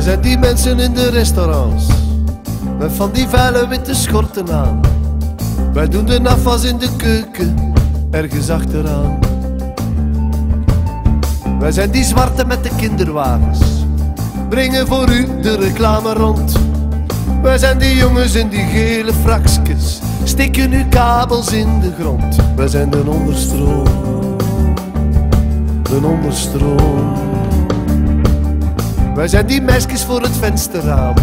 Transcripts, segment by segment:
zijn die mensen in de restaurants. Met van die vuile witte schorten aan. Wij doen de afwas in de keuken, ergens achteraan. Wij zijn die zwarte met de kinderwagens. Brengen voor u de reclame rond. Wij zijn die jongens in die gele fraksjes. Stikken nu kabels in de grond. Wij zijn de onderstroom. De onderstroom. Wij zijn die meisjes voor het vensterraam.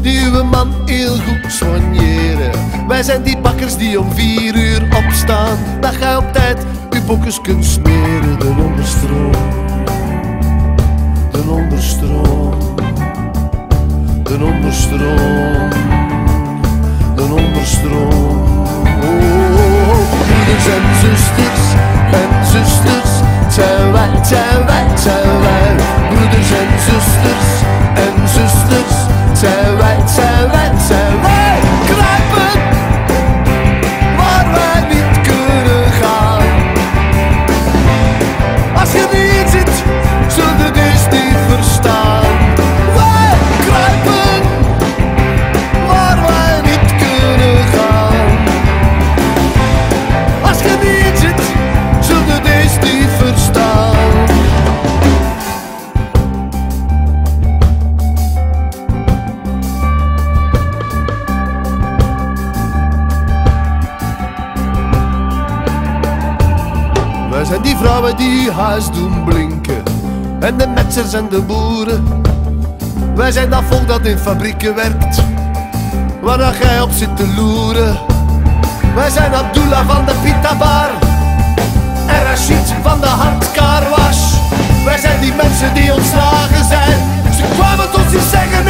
Die uw man heel goed soigneren. Wij zijn die bakkers die om vier uur opstaan. Dat gij op tijd uw bokjes kunt smeren. De onderstroom. De onderstroom. De onderstroom. De onderstroom. Wij zijn die vrouwen die huis doen blinken. En de metsers en de boeren. Wij zijn dat volk dat in fabrieken werkt. Waar gij op zit te loeren. Wij zijn Abdullah van de Pita Bar. Mensen die ontslagen zijn. Ze kwamen tot zich zeggen